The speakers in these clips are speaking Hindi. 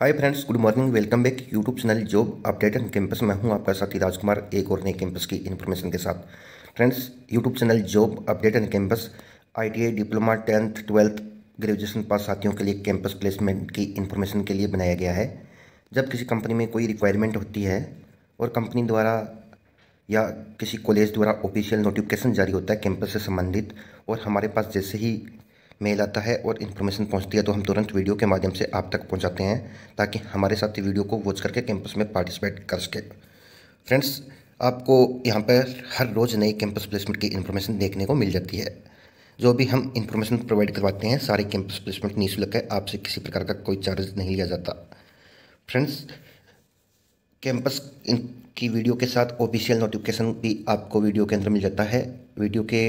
Hi friends good morning welcome back YouTube channel job update and campus में हूँ आपका साथी राजकुमार, एक और नए कैंपस की इन्फॉर्मेशन के साथ। Friends YouTube channel job update and campus ITI diploma tenth twelfth graduation pass साथियों के लिए कैंपस प्लेसमेंट की इन्फॉर्मेशन के लिए बनाया गया है। जब किसी कंपनी में कोई रिक्वायरमेंट होती है और कंपनी द्वारा या किसी कॉलेज द्वारा ऑफिशियल नोटिफिकेशन जारी होता है कैंपस से संबंधित और हमारे पास जैसे ही मेल आता है और इन्फॉर्मेशन पहुँचती है तो हम तुरंत वीडियो के माध्यम से आप तक पहुंचाते हैं, ताकि हमारे साथ वीडियो को वॉच करके कैंपस में पार्टिसिपेट कर सके। फ्रेंड्स आपको यहाँ पर हर रोज़ नई कैंपस प्लेसमेंट की इन्फॉर्मेशन देखने को मिल जाती है। जो भी हम इन्फॉर्मेशन प्रोवाइड करवाते हैं, सारे कैंपस प्लेसमेंट निःशुल्क है, आपसे किसी प्रकार का कोई चार्ज नहीं लिया जाता। फ्रेंड्स कैंपस की वीडियो के साथ ऑफिशियल नोटिफिकेशन भी आपको वीडियो के अंदर मिल जाता है। वीडियो के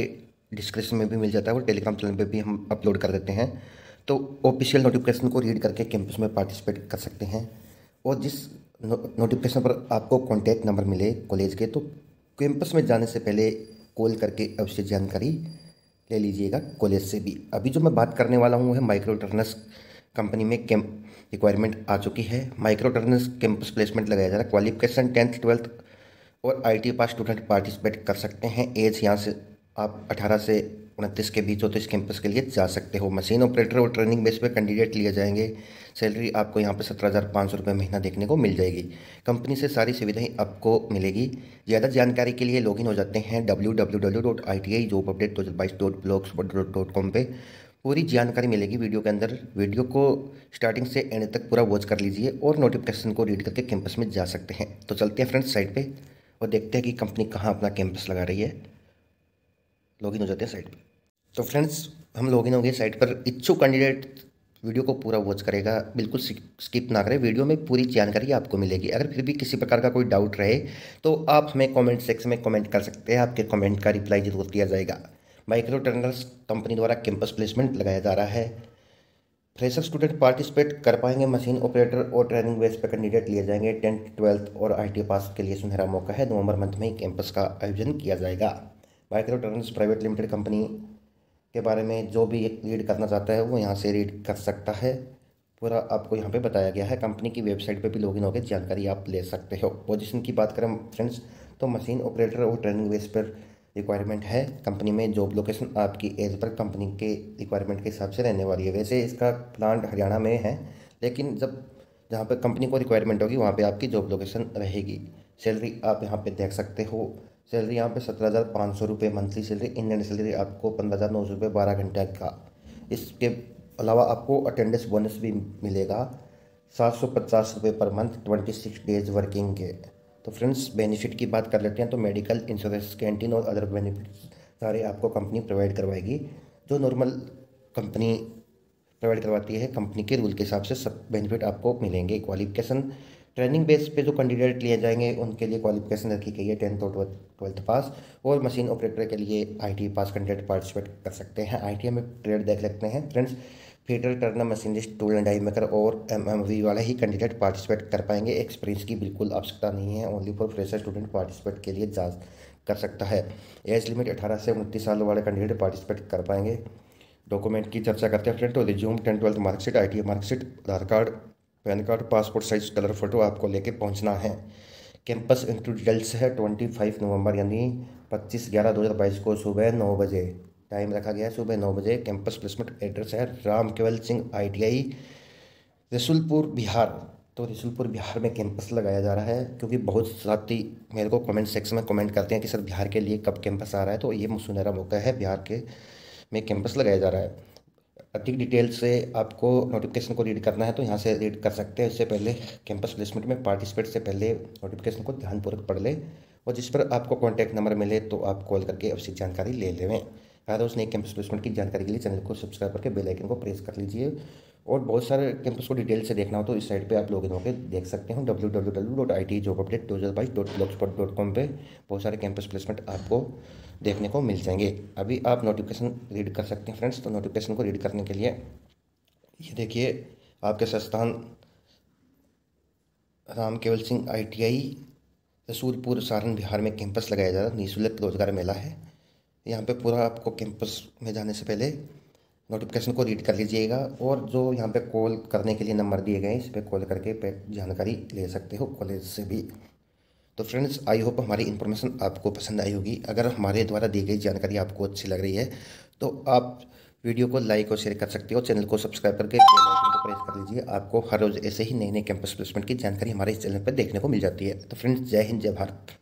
डिस्क्रिप्शन में भी मिल जाता है, और टेलीग्राम चैनल पे भी हम अपलोड कर देते हैं। तो ऑफिशियल नोटिफिकेशन को रीड करके कैंपस में पार्टिसिपेट कर सकते हैं। और जिस नोटिफिकेशन पर आपको कॉन्टैक्ट नंबर मिले कॉलेज के तो कैंपस में जाने से पहले कॉल करके अवश्य जानकारी ले लीजिएगा। कॉलेज से भी। अभी जो मैं बात करने वाला हूँ है माइक्रो टर्नस कंपनी में कैंप रिक्वायरमेंट आ चुकी है। माइक्रो टर्नस कैंपस प्लेसमेंट लगाया जा रहा है। क्वालिफिकेशन टेंथ ट्वेल्थ और आई पास स्टूडेंट पार्टिसिपेट कर सकते हैं। एज यहाँ से आप 18 से उनतीस के बीच हो तो इस कैंपस के लिए जा सकते हो। मशीन ऑपरेटर और ट्रेनिंग बेस पे कैंडिडेट लिए जाएँगे। सैलरी आपको यहाँ पे सत्रह हज़ार पाँच सौ रुपये महीना देखने को मिल जाएगी। कंपनी से सारी सुविधाएँ आपको मिलेगी। ज़्यादा जानकारी के लिए लॉगिन हो जाते हैं W W W dot I T I job update दो हज़ार बाईस डॉट ब्लॉग डॉट कॉम पर पूरी जानकारी मिलेगी वीडियो के अंदर। वीडियो को स्टार्टिंग से एंड तक पूरा वॉच कर लीजिए और नोटिफिकेशन को रीड करके कैंपस में जा सकते हैं। तो चलते हैं फ्रेंड्स साइट पर और देखते हैं कि कंपनी कहाँ अपना कैंपस लगा रही है। लॉगिन हो जाते हैं साइट पर तो फ्रेंड्स हम लॉगिन हो गए साइट पर। इच्छुक कैंडिडेट वीडियो को पूरा वॉच करेगा। बिल्कुल स्किप ना करें। वीडियो में पूरी जानकारी आपको मिलेगी। अगर फिर भी किसी प्रकार का कोई डाउट रहे तो आप हमें कमेंट सेक्शन में कमेंट कर सकते हैं। आपके कमेंट का रिप्लाई ज़रूर दिया जाएगा। माइक्रो टर्नर्स कंपनी द्वारा कैंपस प्लेसमेंट लगाया जा रहा है। फ्रेशर स्टूडेंट पार्टिसिपेट कर पाएँगे। मशीन ऑपरेटर और ट्रेनिंग बेस पर कैंडिडेट लिए जाएँगे। टेंथ ट्वेल्थ और आई पास के लिए सुनहरा मौका है। नवंबर मंथ में ही कैंपस का आयोजन किया जाएगा। Micro Turners private limited company के बारे में जो भी रीड करना चाहता है, वो यहाँ से रीड कर सकता है। पूरा आपको यहाँ पे बताया गया है। कंपनी की वेबसाइट पे भी लॉगिन होकर जानकारी आप ले सकते हो। पोजीशन की बात करें फ्रेंड्स तो मशीन ऑपरेटर और ट्रेनिंग बेस पर रिक्वायरमेंट है। कंपनी में जॉब लोकेशन आपकी एज पर कंपनी के रिक्वायरमेंट के हिसाब से रहने वाली है। वैसे इसका प्लांट हरियाणा में है, लेकिन जब जहाँ पर कंपनी को रिक्वायरमेंट होगी, वहाँ पर आपकी जॉब लोकेशन रहेगी। सैलरी आप यहाँ पर देख सकते हो। सैलरी यहाँ पे सत्रह हज़ार पाँच सौ रुपये मंथली सैलरी इंडियन सैलरी आपको पंद्रह हज़ार नौ सौ रुपये बारह घंटे का। इसके अलावा आपको अटेंडेंस बोनस भी मिलेगा, सात सौ पचास रुपये per month twenty six days working के। तो फ्रेंड्स बेनिफिट की बात कर लेते हैं तो मेडिकल इंश्योरेंस कैंटीन और अदर बेनिफिट सारे आपको कंपनी प्रोवाइड करवाएगी। जो नॉर्मल कंपनी प्रोवाइड करवाती है कंपनी के रूल के हिसाब से सब बेनिफिट आपको मिलेंगे। क्वालिफिकेशन ट्रेनिंग बेस पे जो कैंडिडेट लिए जाएँगे, उनके लिए क्वालिफिकेशन रखी गई है टेंथ और ट्वेल्थ पास और मशीन ऑपरेटर के लिए आईटी पास कैंडिडेट पार्टिसिपेट कर सकते हैं. आईटी में ट्रेड देख सकते हैं. Friends fitter turner machinist tool and die maker और एम एम वी वाले ही कैंडिडेट पार्टिसिपेट कर पाएँगे. एक्सपीरियंस की बिल्कुल आवश्यकता नहीं है. Only for fresher student participate के लिए जा कर सकता है. एज लिमिट अठारह से उनतीस साल वाले कैंडिडेट पार्टिसिपेट कर पाएँगे. डॉक्यूमेंट की चर्चा करते हैं. फ्रेंड तो resume tenth twelfth marksheet I T marksheet Aadhaar card PAN card, passport size, colour photo आपको लेके पहुँचना है। कैंपस इंटरव्यू डिटेल्स है ट्वेंटी फाइव नवंबर, यानी पच्चीस ग्यारह दो हज़ार बाईस को सुबह नौ बजे। टाइम रखा गया है सुबह नौ बजे। कैंपस प्लेसमेंट एड्रेस है राम केवल सिंह, आई रसुलपुर, बिहार। तो रसुलपुर, बिहार में कैंपस लगाया जा रहा है, क्योंकि बहुत साथी मेरे को कमेंट सेक्शन में कमेंट करते हैं कि सर बिहार के लिए कब कैंपस आ रहा है तो ये सुनहरा मौका है बिहार के में कैंपस लगाया जा रहा है। अधिक डिटेल से आपको नोटिफिकेशन को रीड करना है तो यहाँ से रीड कर सकते हैं। इससे पहले कैंपस प्लेसमेंट में पार्टिसिपेट से पहले नोटिफिकेशन को ध्यानपूर्वक पढ़ लें और जिस पर आपको कॉन्टैक्ट नंबर मिले तो आप कॉल करके उसकी जानकारी ले लेवें। अगर उसने कैंपस प्लेसमेंट की जानकारी के लिए चैनल को सब्सक्राइब करके बेल आइकन को प्रेस कर लीजिए। और बहुत सारे कैंपस को डिटेल से देखना हो तो इस साइट पे आप लॉगिन होकर देख सकते हो W W W dot I T job update दो हज़ार बाईस dot blogspot dot com पर बहुत सारे कैंपस प्लेसमेंट आपको देखने को मिल जाएँगे। अभी आप नोटिफिकेशन रीड कर सकते हैं फ्रेंड्स तो नोटिफिकेशन को रीड करने के लिए ये देखिए, आपके संस्थान Ram Kewal Singh I T I Rasulpur Saran Bihar में कैंपस लगाया जा रहा है। निःशुल्क रोज़गार मेला है। यहाँ पे पूरा आपको कैंपस में जाने से पहले नोटिफिकेशन को रीड कर लीजिएगा और जो यहाँ पे कॉल करने के लिए नंबर दिए गए हैं, इस पर कॉल करके पे जानकारी ले सकते हो कॉलेज से भी। तो फ्रेंड्स आई होप हमारी इन्फॉर्मेशन आपको पसंद आई होगी। अगर हमारे द्वारा दी गई जानकारी आपको अच्छी लग रही है तो आप वीडियो को लाइक और शेयर कर सकते हो चैनल को सब्सक्राइब करके बेल आइकन को प्रेस कर लीजिए। आपको हर रोज़ ऐसे ही नई नई कैंपस प्लेसमेंट की जानकारी हमारे इस चैनल पर देखने को मिल जाती है। तो फ्रेंड्स जय हिंद, जय भारत।